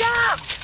Yeah.